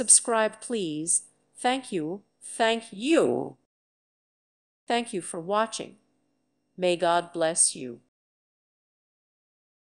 Subscribe, please. Thank you. Thank you. Thank you for watching. May God bless you.